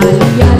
al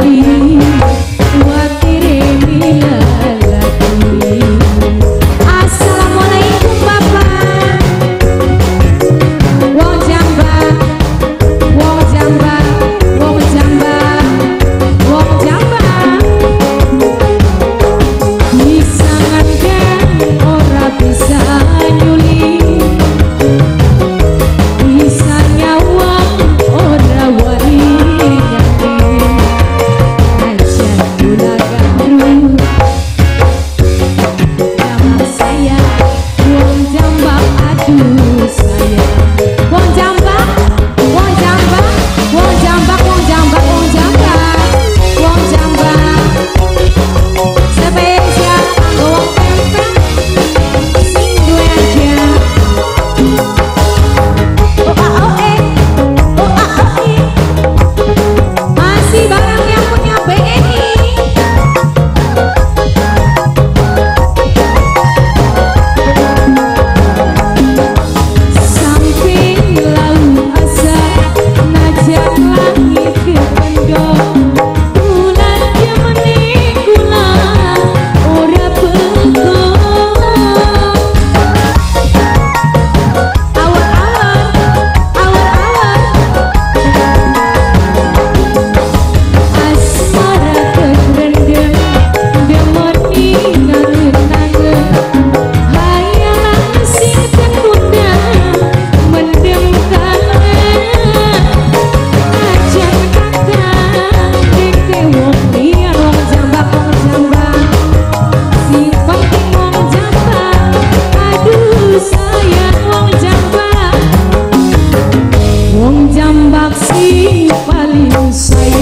sayang